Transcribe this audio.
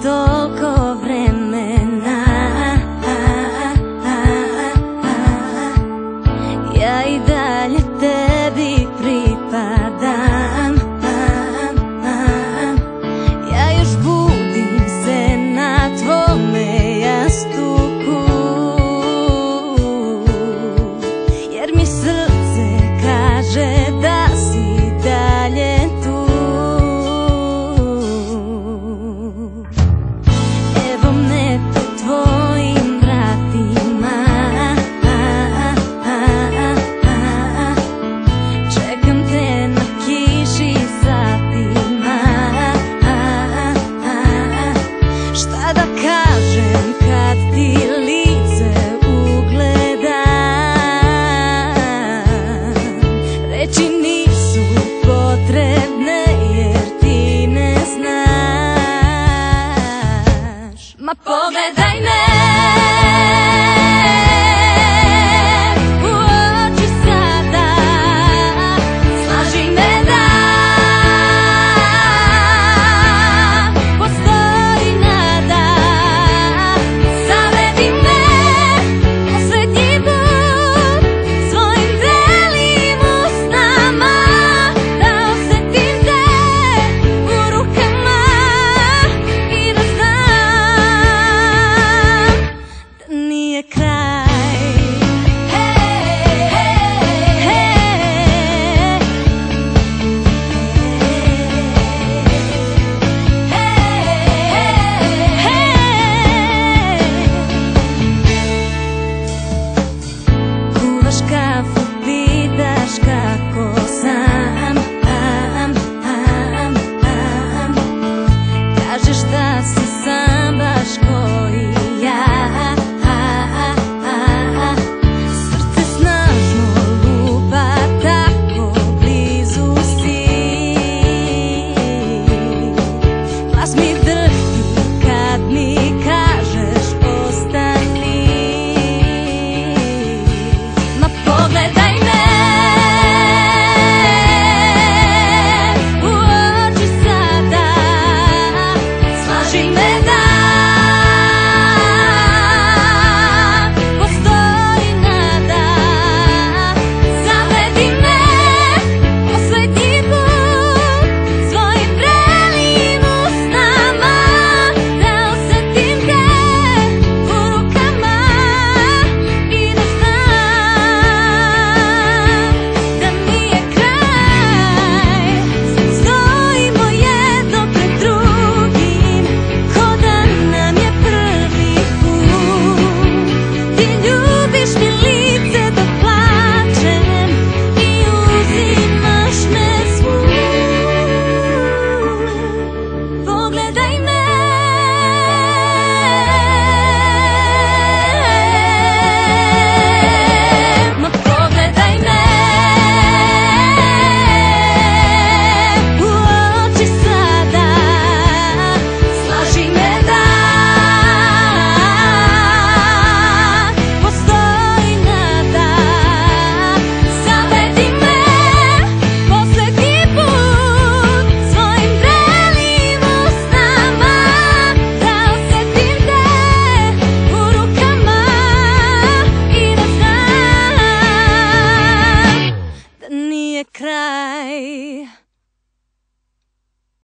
todo. potrebne jer ti ne znaš. Pogledaj me. watching